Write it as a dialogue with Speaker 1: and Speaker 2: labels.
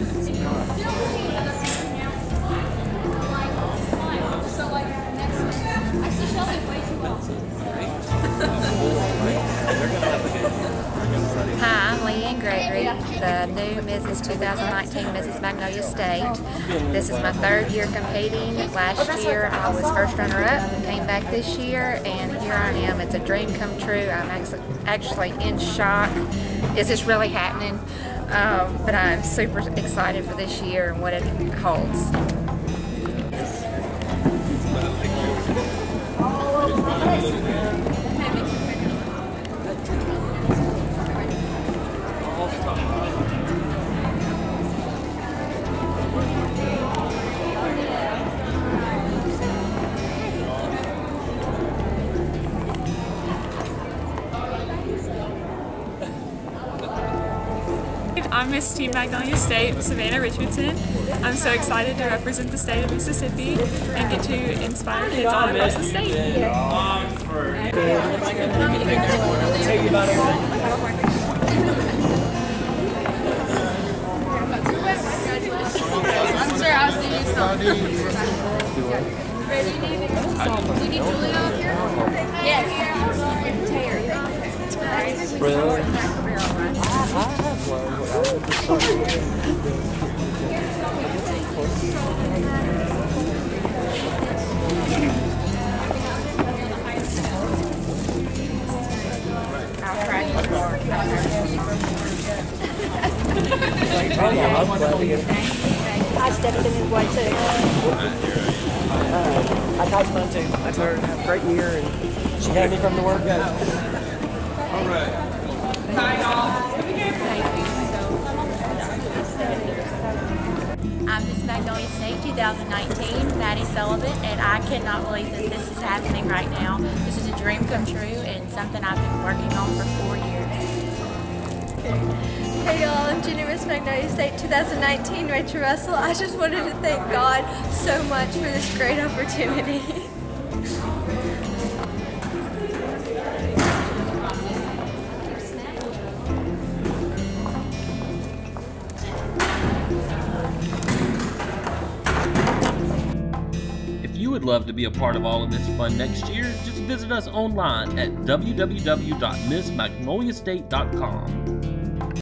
Speaker 1: Thank you. The new Mrs. 2019 Mrs. Magnolia State. This is my third year competing. Last year I was first runner-up, came back this year, and here I am. It's a dream come true. I'm actually, in shock. Is this really happening? Um, but I'm super excited for this year and what it holds.
Speaker 2: I'm Miss Teen Magnolia State, Savannah Richardson. I'm so excited to represent the state of Mississippi and get to inspire kids all across the state.
Speaker 3: I'm sure I'll see you soon. Ready? Do you need Julia up here? Yes.
Speaker 4: I stepped in his way too. I coached mine too. I told her to have a great year and she had me from the word go.
Speaker 1: I'm Miss Magnolia State 2019, Maddie Sullivan, and I cannot believe that this is happening right now. This is a dream come true and something I've been working on for four years.
Speaker 5: Hey y'all, I'm Junior Miss Magnolia State 2019, Rachel Russell. I just wanted to thank God so much for this great opportunity.
Speaker 6: would love to be a part of all of this fun next year, just visit us online at www.missmagnoliastate.com.